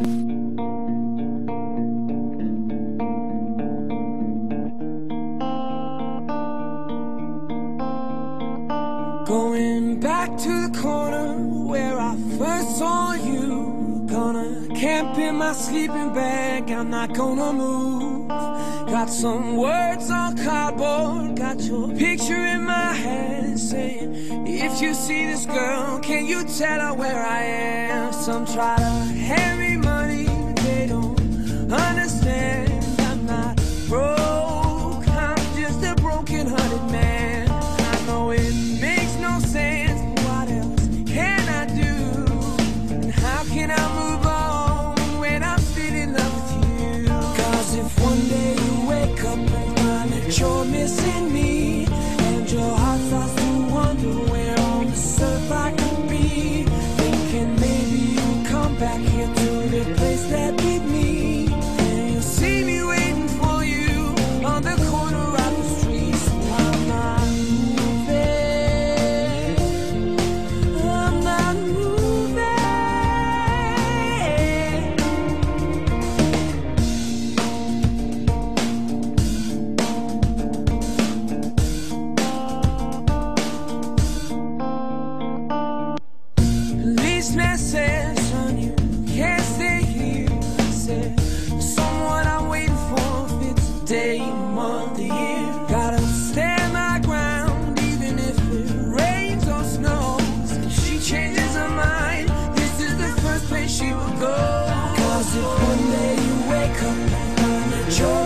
Going back to the corner where I first saw you. Gonna camp in my sleeping bag, I'm not gonna move. Got some words on cardboard, got your picture in my hand saying, If you see this girl, can you tell her where I am? Some try to hand You're missing me, and your heart starts to wonder where on the earth I could be. Thinking maybe you'll come back here. day, month, a year. Gotta stand my ground, even if it rains or snows. If she changes her mind, this is the first place she will go. Cause if one day you wake up, find a joy.